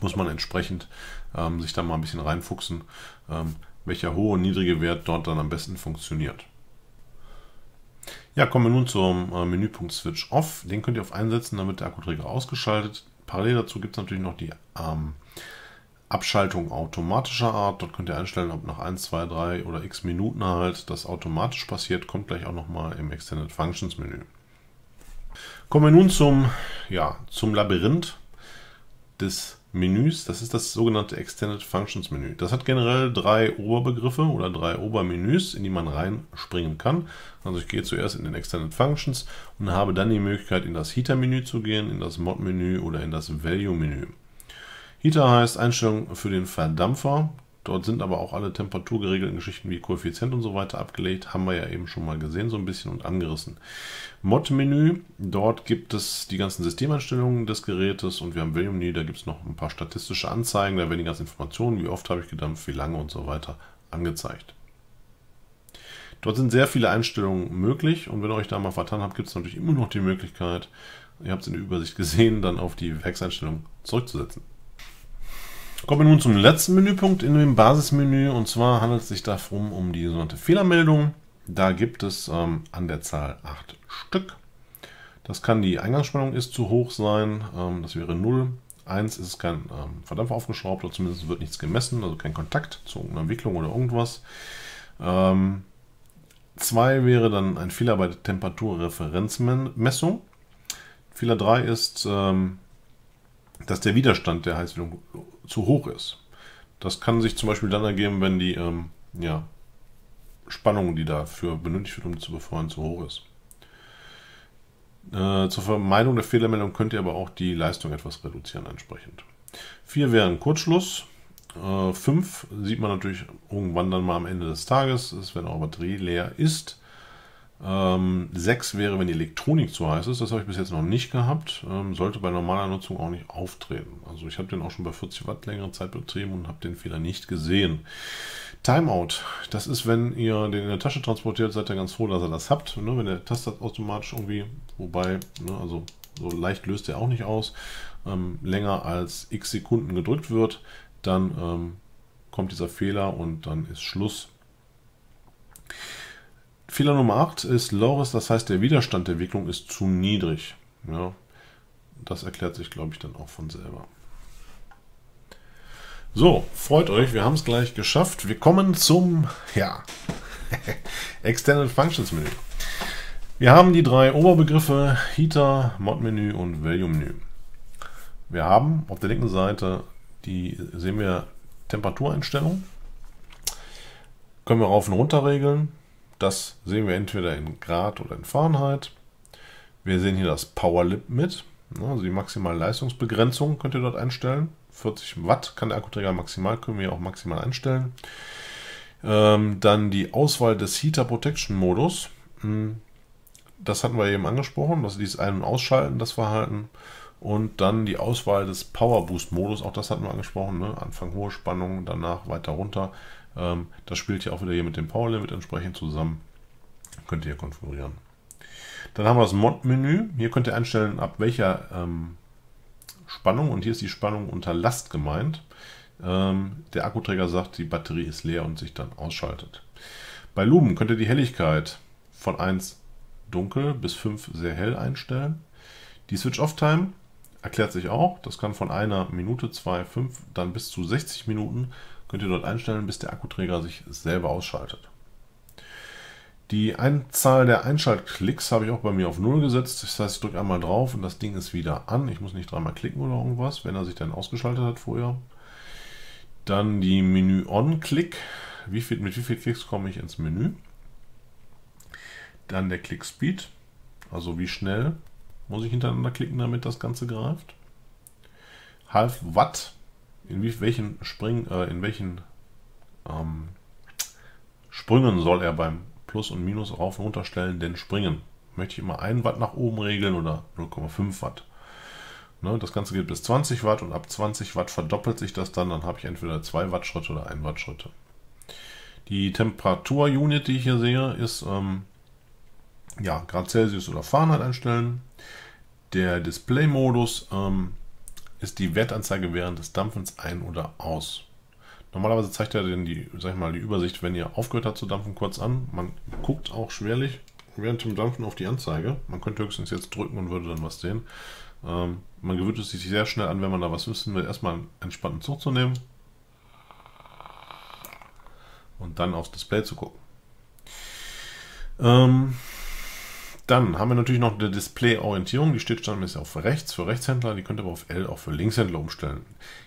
muss man entsprechend ähm, sich da mal ein bisschen reinfuchsen. Ähm, welcher hohe und niedrige Wert dort dann am besten funktioniert. Ja, kommen wir nun zum äh, Menüpunkt Switch Off. Den könnt ihr auf einsetzen, damit der Akkuträger ausgeschaltet. Parallel dazu gibt es natürlich noch die ähm, Abschaltung automatischer Art. Dort könnt ihr einstellen, ob nach 1, 2, 3 oder x Minuten halt das automatisch passiert. Kommt gleich auch nochmal im Extended Functions Menü. Kommen wir nun zum, ja, zum Labyrinth des Menüs, das ist das sogenannte Extended Functions Menü. Das hat generell drei Oberbegriffe oder drei Obermenüs, in die man reinspringen kann. Also ich gehe zuerst in den Extended Functions und habe dann die Möglichkeit, in das Heater-Menü zu gehen, in das Mod-Menü oder in das Value-Menü. Heater heißt Einstellung für den Verdampfer. Dort sind aber auch alle temperaturgeregelten Geschichten wie Koeffizient und so weiter abgelegt. Haben wir ja eben schon mal gesehen, so ein bisschen und angerissen. Mod-Menü, dort gibt es die ganzen Systemeinstellungen des Gerätes und wir haben Value-Menü, da gibt es noch ein paar statistische Anzeigen, da werden die ganzen Informationen, wie oft habe ich gedampft, wie lange und so weiter angezeigt. Dort sind sehr viele Einstellungen möglich und wenn ihr euch da mal vertan habt, gibt es natürlich immer noch die Möglichkeit, ihr habt es in der Übersicht gesehen, dann auf die Werkseinstellung zurückzusetzen. Kommen wir nun zum letzten Menüpunkt in dem Basismenü und zwar handelt es sich darum um die sogenannte Fehlermeldung. Da gibt es ähm, an der Zahl 8 Stück. Das kann die Eingangsspannung ist zu hoch sein, ähm, das wäre 0. 1 ist kein ähm, Verdampfer aufgeschraubt oder zumindest wird nichts gemessen, also kein Kontakt zu irgendeiner Entwicklung oder irgendwas. 2 ähm, wäre dann ein Fehler bei der Temperaturreferenzmessung. Fehler 3 ist, ähm, dass der Widerstand der Heißwindung zu hoch ist. Das kann sich zum Beispiel dann ergeben, wenn die ähm, ja, Spannung, die dafür benötigt wird, um zu befeuern, zu hoch ist. Äh, zur Vermeidung der Fehlermeldung könnt ihr aber auch die Leistung etwas reduzieren entsprechend. 4 wäre ein Kurzschluss. 5 äh, sieht man natürlich irgendwann dann mal am Ende des Tages, ist, wenn eure Batterie leer ist. Ähm, 6 wäre, wenn die Elektronik zu heiß ist. Das habe ich bis jetzt noch nicht gehabt. Ähm, sollte bei normaler Nutzung auch nicht auftreten. Also ich habe den auch schon bei 40 Watt längere Zeit betrieben und habe den Fehler nicht gesehen. Timeout. Das ist, wenn ihr den in der Tasche transportiert, seid ihr ganz froh, dass ihr das habt. Ne? Wenn der Taster automatisch irgendwie, wobei, ne, also so leicht löst er auch nicht aus, ähm, länger als x Sekunden gedrückt wird, dann ähm, kommt dieser Fehler und dann ist Schluss. Fehler Nummer 8 ist Loris, das heißt der Widerstand der Wicklung ist zu niedrig. Ja, das erklärt sich, glaube ich, dann auch von selber. So, freut euch, wir haben es gleich geschafft. Wir kommen zum, ja, Extended Functions Menü. Wir haben die drei Oberbegriffe Heater, Mod-Menü und Value-Menü. Wir haben auf der linken Seite die, sehen wir Temperatureinstellung. Können wir rauf und runter regeln. Das sehen wir entweder in Grad oder in Fahrenheit. Wir sehen hier das Power Limit, also die maximale Leistungsbegrenzung könnt ihr dort einstellen. 40 Watt kann der Akkuträger maximal, können wir auch maximal einstellen. Ähm, dann die Auswahl des Heater Protection Modus. Hm, das hatten wir eben angesprochen, dass dieses Ein- und Ausschalten, das Verhalten. Und dann die Auswahl des Power Boost Modus, auch das hatten wir angesprochen. Ne? Anfang hohe Spannung, danach weiter runter. Ähm, das spielt hier auch wieder hier mit dem Power Limit entsprechend zusammen. Könnt ihr konfigurieren. Dann haben wir das Mod-Menü. Hier könnt ihr einstellen, ab welcher ähm, Spannung, und hier ist die Spannung unter Last gemeint, ähm, der Akkuträger sagt, die Batterie ist leer und sich dann ausschaltet. Bei Lumen könnt ihr die Helligkeit von 1 dunkel bis 5 sehr hell einstellen. Die Switch-Off-Time erklärt sich auch. Das kann von einer Minute, 2, 5, dann bis zu 60 Minuten könnt ihr dort einstellen, bis der Akkuträger sich selber ausschaltet. Die Anzahl der Einschaltklicks habe ich auch bei mir auf 0 gesetzt. Das heißt, ich drücke einmal drauf und das Ding ist wieder an. Ich muss nicht dreimal klicken oder irgendwas, wenn er sich dann ausgeschaltet hat vorher. Dann die Menü On-Klick. Wie viel, mit wie vielen Klicks komme ich ins Menü? Dann der Click Speed. Also wie schnell muss ich hintereinander klicken, damit das Ganze greift. Half Watt in welchen, Spring, äh, in welchen ähm, Sprüngen soll er beim Plus und Minus rauf und runter stellen denn springen? Möchte ich immer 1 Watt nach oben regeln oder 0,5 Watt? Ne, das Ganze geht bis 20 Watt und ab 20 Watt verdoppelt sich das dann. Dann habe ich entweder 2 Watt Schritte oder 1 Watt Schritte. Die Temperatur-Unit, die ich hier sehe, ist ähm, ja, Grad Celsius oder Fahrenheit einstellen. Der Display-Modus ähm, ist die Wertanzeige während des Dampfens ein oder aus. Normalerweise zeigt er den die, sag ich mal, die Übersicht, wenn ihr aufgehört habt zu dampfen, kurz an. Man guckt auch schwerlich während dem Dampfen auf die Anzeige. Man könnte höchstens jetzt drücken und würde dann was sehen. Ähm, man gewöhnt es sich sehr schnell an, wenn man da was wissen will, erstmal einen entspannten Zug zu nehmen und dann aufs Display zu gucken. Ähm, Dann haben wir natürlich noch eine Display-Orientierung. Die steht standardmäßig auf rechts für Rechtshändler. Die könnt ihr aber auf L auch für Linkshändler umstellen.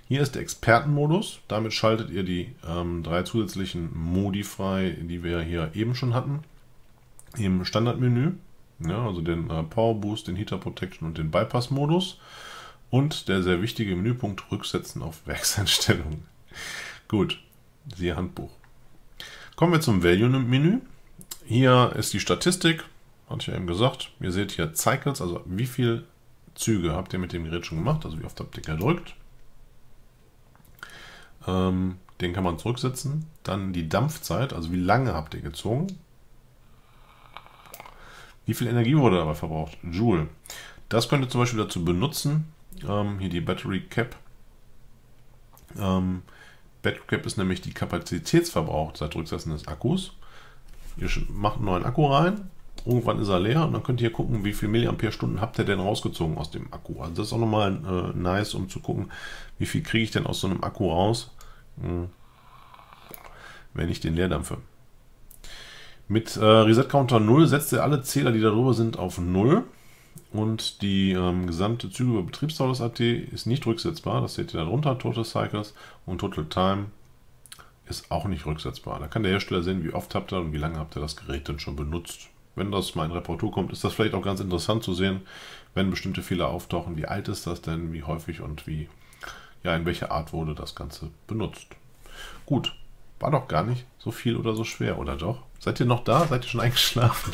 Hier ist der Expertenmodus. Damit schaltet ihr die ähm, drei zusätzlichen Modi frei, die wir hier eben schon hatten. Im Standardmenü. Ja, also den äh, Power Boost, den Heater Protection und den Bypass-Modus. Und der sehr wichtige Menüpunkt Rücksetzen auf Werkseinstellungen. Gut, siehe Handbuch. Kommen wir zum Value-Menü. Hier ist die Statistik, hatte ich ja eben gesagt. Ihr seht hier Cycles, also wie viele Züge habt ihr mit dem Gerät schon gemacht, also wie oft habt ihr gedrückt. Ähm, den kann man zurücksetzen. Dann die Dampfzeit, also wie lange habt ihr gezogen. Wie viel Energie wurde dabei verbraucht? Joule. Das könnt ihr zum Beispiel dazu benutzen. Ähm, hier die Battery Cap. Ähm, Battery Cap ist nämlich die Kapazitätsverbrauch seit Rücksetzen des Akkus. Ihr macht einen neuen Akku rein, irgendwann ist er leer und dann könnt ihr gucken, wie viel Milliampere-Stunden habt ihr denn rausgezogen aus dem Akku. Also das ist auch nochmal äh, nice, um zu gucken, wie viel kriege ich denn aus so einem Akku raus, hm, wenn ich den leer dampfe. Mit äh, Reset Counter 0 setzt ihr alle Zähler, die darüber sind, auf 0 und die ähm, gesamte Züge über Betriebsdauer.at ist nicht rücksetzbar. Das seht ihr darunter, Total Cycles und Total Time ist auch nicht rücksetzbar. Da kann der Hersteller sehen, wie oft habt ihr und wie lange habt ihr das Gerät denn schon benutzt. Wenn das mal in Reparatur kommt, ist das vielleicht auch ganz interessant zu sehen, wenn bestimmte Fehler auftauchen. Wie alt ist das denn, wie häufig und wie, ja, in welcher Art wurde das Ganze benutzt. Gut, war doch gar nicht so viel oder so schwer, oder doch? Seid ihr noch da? Seid ihr schon eingeschlafen?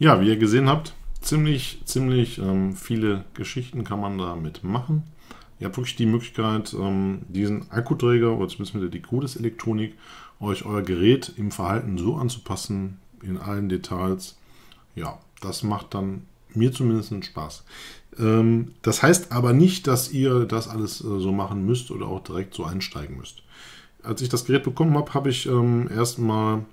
Ja, wie ihr gesehen habt, ziemlich, ziemlich ähm, viele Geschichten kann man damit machen. Ihr habt wirklich die Möglichkeit, ähm, diesen Akkuträger oder zumindest mit der Decodes Elektronik euch euer Gerät im Verhalten so anzupassen, in allen Details. Ja, das macht dann mir zumindest Spaß. Ähm, das heißt aber nicht, dass ihr das alles äh, so machen müsst oder auch direkt so einsteigen müsst. Als ich das Gerät bekommen habe, habe ich ähm, erstmal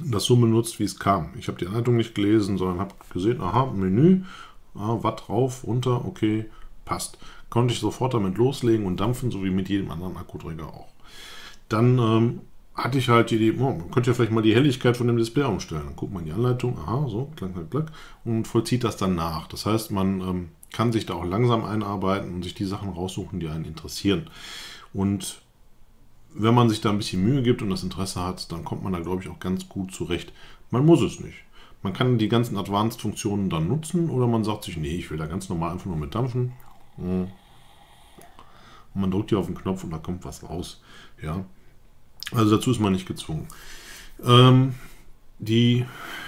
das so benutzt, wie es kam. Ich habe die Anleitung nicht gelesen, sondern habe gesehen, aha, Menü, ah, Watt drauf, runter, okay, passt. Konnte ich sofort damit loslegen und dampfen, so wie mit jedem anderen Akkuträger auch. Dann ähm, hatte ich halt die Idee, oh, man könnte ja vielleicht mal die Helligkeit von dem Display umstellen. Dann guckt man die Anleitung, aha, so, klack, klack, klack, und vollzieht das dann nach. Das heißt, man ähm, kann sich da auch langsam einarbeiten und sich die Sachen raussuchen, die einen interessieren. Und wenn man sich da ein bisschen Mühe gibt und das Interesse hat, dann kommt man da, glaube ich, auch ganz gut zurecht. Man muss es nicht. Man kann die ganzen Advanced-Funktionen dann nutzen oder man sagt sich, nee, ich will da ganz normal einfach nur mit dampfen. Und man drückt hier auf den Knopf und da kommt was raus. Ja. Also dazu ist man nicht gezwungen. Ähm, die,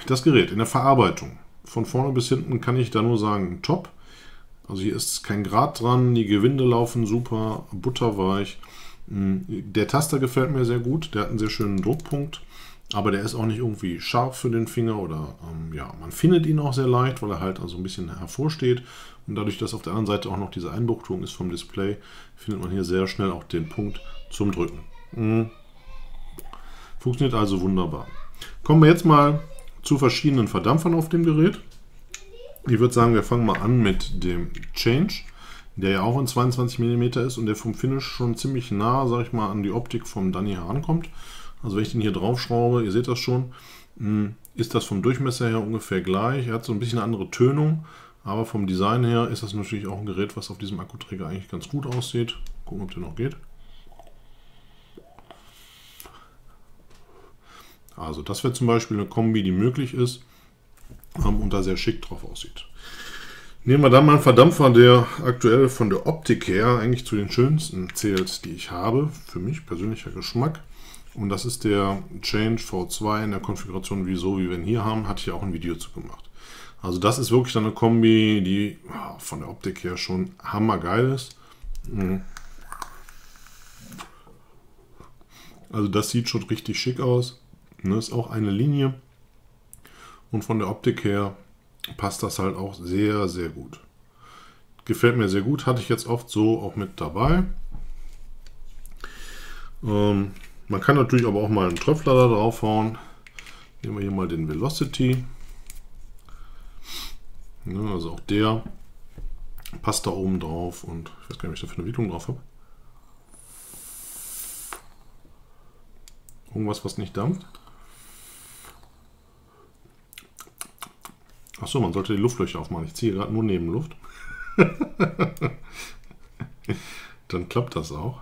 das Gerät in der Verarbeitung. Von vorne bis hinten kann ich da nur sagen, top. Also hier ist kein Grad dran, die Gewinde laufen super, butterweich. Hm, der Taster gefällt mir sehr gut, der hat einen sehr schönen Druckpunkt, aber der ist auch nicht irgendwie scharf für den Finger oder ähm, ja, man findet ihn auch sehr leicht, weil er halt also ein bisschen hervorsteht und dadurch, dass auf der anderen Seite auch noch diese Einbuchtung ist vom Display, findet man hier sehr schnell auch den Punkt zum Drücken. Mhm. Funktioniert also wunderbar. Kommen wir jetzt mal zu verschiedenen Verdampfern auf dem Gerät. Ich würde sagen, wir fangen mal an mit dem Change der ja auch in 22 mm ist und der vom Finish schon ziemlich nah, sag ich mal, an die Optik vom Danny herankommt. Also wenn ich den hier drauf schraube, ihr seht das schon, hm, ist das vom Durchmesser her ungefähr gleich. Er hat so ein bisschen eine andere Tönung, aber vom Design her ist das natürlich auch ein Gerät, was auf diesem Akkuträger eigentlich ganz gut aussieht. Gucken, ob der noch geht. Also das wäre zum Beispiel eine Kombi, die möglich ist ähm, und da sehr schick drauf aussieht. Nehmen wir dann mal einen Verdampfer, der aktuell von der Optik her eigentlich zu den schönsten zählt, die ich habe. Für mich persönlicher Geschmack. Und das ist der Change V2 in der Konfiguration wie so, wie wir ihn hier haben. Hatte ich auch ein Video zu gemacht. Also das ist wirklich eine Kombi, die von der Optik her schon hammergeil ist. Mhm. Also das sieht schon richtig schick aus. Ne, ist auch eine Linie. Und von der Optik her passt das halt auch sehr, sehr gut. Gefällt mir sehr gut, hatte ich jetzt oft so auch mit dabei. Ähm, man kann natürlich aber auch mal einen Tröpfler da draufhauen. Nehmen wir hier mal den Velocity. Ne, also auch der passt da oben drauf und ich weiß gar nicht, was ich da für eine Wicklung drauf habe. Irgendwas, was nicht dampft. Achso, man sollte die Luftlöcher aufmachen. Ich ziehe gerade nur Nebenluft. Dann klappt das auch.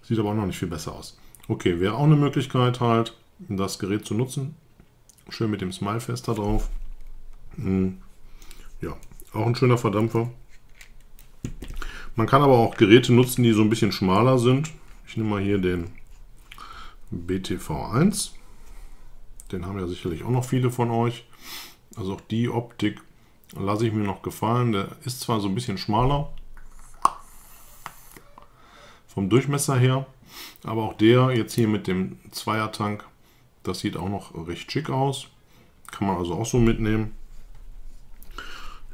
Sieht aber auch noch nicht viel besser aus. Okay, wäre auch eine Möglichkeit halt, das Gerät zu nutzen. Schön mit dem Smilefest da drauf. Hm. Ja, auch ein schöner Verdampfer. Man kann aber auch Geräte nutzen, die so ein bisschen schmaler sind. Ich nehme mal hier den BTV1. Den haben ja sicherlich auch noch viele von euch. Also auch die Optik lasse ich mir noch gefallen. Der ist zwar so ein bisschen schmaler vom Durchmesser her, aber auch der jetzt hier mit dem Zweiertank, das sieht auch noch recht schick aus. Kann man also auch so mitnehmen.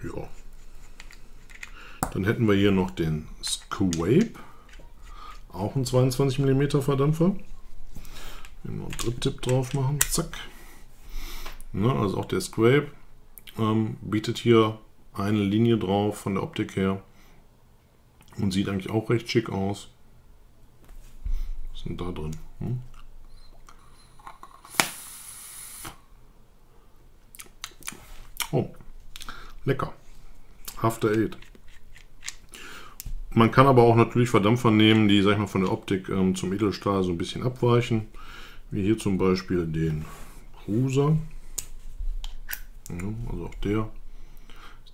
Ja. Dann hätten wir hier noch den Squape. Auch ein 22 mm Verdampfer. Noch einen Drip-Tipp drauf machen. Zack. Ne, also auch der Scrape ähm, bietet hier eine Linie drauf von der Optik her. Und sieht eigentlich auch recht schick aus. Was denn da drin? Hm? Oh, lecker. After Eight. Man kann aber auch natürlich Verdampfer nehmen, die sag ich mal, von der Optik ähm, zum Edelstahl so ein bisschen abweichen. Wie hier zum Beispiel den Cruiser. Ja, also auch der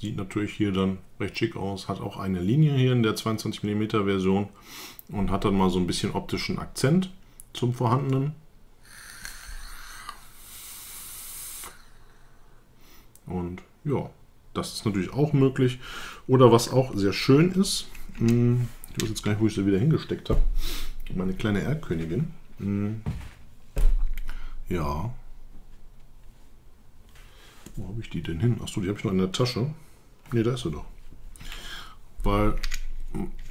sieht natürlich hier dann recht schick aus. Hat auch eine Linie hier in der 22 mm Version und hat dann mal so ein bisschen optischen Akzent zum vorhandenen. Und ja, das ist natürlich auch möglich. Oder was auch sehr schön ist, hm, ich weiß jetzt gar nicht, wo ich sie wieder hingesteckt habe. Meine kleine Erdkönigin. Ja. Wo habe ich die denn hin? Achso, die habe ich noch in der Tasche. Ne, da ist sie doch. Weil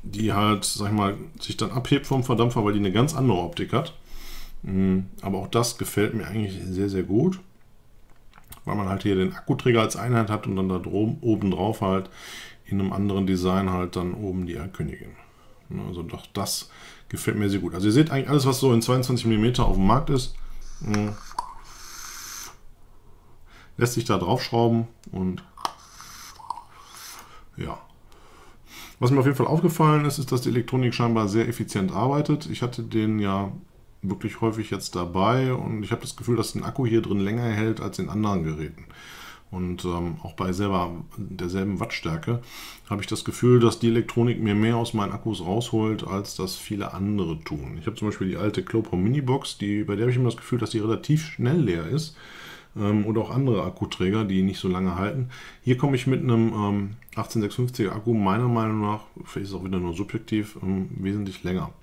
die halt, sag ich mal, sich dann abhebt vom Verdampfer, weil die eine ganz andere Optik hat. Hm, aber auch das gefällt mir eigentlich sehr, sehr gut. Weil man halt hier den Akkuträger als Einheit hat und dann da oben drauf halt in einem anderen Design halt dann oben die Erkönigin. Ne, also doch das gefällt mir sehr gut. Also ihr seht eigentlich alles, was so in 22 mm auf dem Markt ist, lässt sich da draufschrauben und ja. Was mir auf jeden Fall aufgefallen ist, ist, dass die Elektronik scheinbar sehr effizient arbeitet. Ich hatte den ja wirklich häufig jetzt dabei und ich habe das Gefühl, dass ein Akku hier drin länger hält als in anderen Geräten. Und ähm, auch bei selber derselben Wattstärke habe ich das Gefühl, dass die Elektronik mir mehr aus meinen Akkus rausholt, als das viele andere tun. Ich habe zum Beispiel die alte Clopom Minibox, die, bei der habe ich immer das Gefühl, dass die relativ schnell leer ist. Ähm, oder auch andere Akkuträger, die nicht so lange halten. Hier komme ich mit einem ähm, 18650er Akku meiner Meinung nach, vielleicht ist es auch wieder nur subjektiv, ähm, wesentlich länger.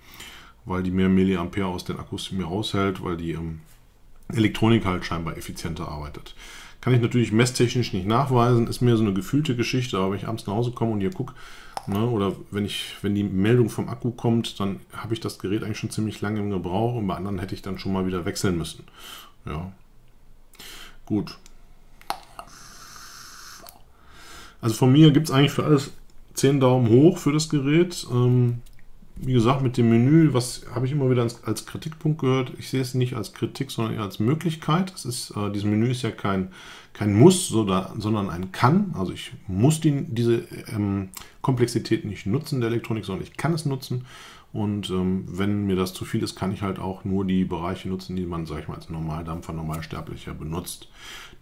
Weil die mehr Milliampere aus den Akkus mir raushält, weil die ähm, Elektronik halt scheinbar effizienter arbeitet. Kann ich natürlich messtechnisch nicht nachweisen, ist mir so eine gefühlte Geschichte, aber wenn ich abends nach Hause komme und hier gucke, ne, oder wenn, ich, wenn die Meldung vom Akku kommt, dann habe ich das Gerät eigentlich schon ziemlich lange im Gebrauch und bei anderen hätte ich dann schon mal wieder wechseln müssen. Ja. Gut. Also von mir gibt es eigentlich für alles 10 Daumen hoch für das Gerät. Ähm, wie gesagt, mit dem Menü, was habe ich immer wieder als, als, Kritikpunkt gehört. Ich sehe es nicht als Kritik, sondern eher als Möglichkeit. Das ist, äh, dieses Menü ist ja kein, kein Muss, sondern ein Kann. Also ich muss die, diese ähm, Komplexität nicht nutzen der Elektronik, sondern ich kann es nutzen. Und ähm, wenn mir das zu viel ist, kann ich halt auch nur die Bereiche nutzen, die man, sag ich mal, als Normaldampfer, Normalsterblicher benutzt.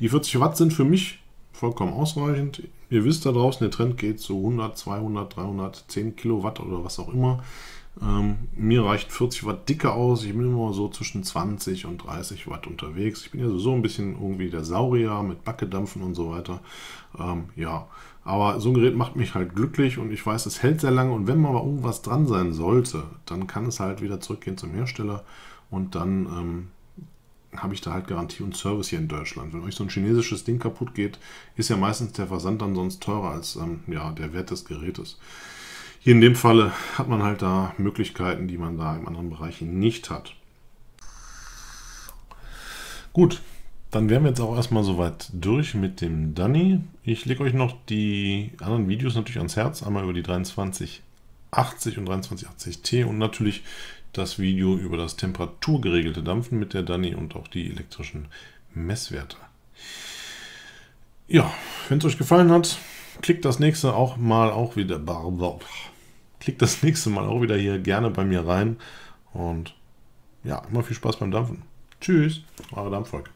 Die 40 Watt sind für mich vollkommen ausreichend. Ihr wisst da draußen, der Trend geht zu 100, 200, 310 Kilowatt oder was auch immer. Ähm, mir reicht 40 Watt dicke aus. Ich bin immer so zwischen 20 und 30 Watt unterwegs. Ich bin ja so ein bisschen irgendwie der Saurier mit Backedampfen und so weiter. Ähm, ja, aber so ein Gerät macht mich halt glücklich und ich weiß, es hält sehr lange. Und wenn mal irgendwas dran sein sollte, dann kann es halt wieder zurückgehen zum Hersteller und dann ähm, habe ich da halt Garantie und Service hier in Deutschland. Wenn euch so ein chinesisches Ding kaputt geht, ist ja meistens der Versand dann sonst teurer als ähm, ja, der Wert des Gerätes. Hier in dem Falle hat man halt da Möglichkeiten, die man da im anderen Bereich nicht hat. Gut, dann wären wir jetzt auch erstmal soweit durch mit dem Dunny. Ich lege euch noch die anderen Videos natürlich ans Herz. Einmal über die 2380 und 2380T und natürlich das Video über das temperaturgeregelte Dampfen mit der Dunny und auch die elektrischen Messwerte. Ja, wenn es euch gefallen hat, klickt das nächste auch mal auch wieder klickt das nächste Mal auch wieder hier gerne bei mir rein und ja, immer viel Spaß beim Dampfen. Tschüss, euer Dampfvolk.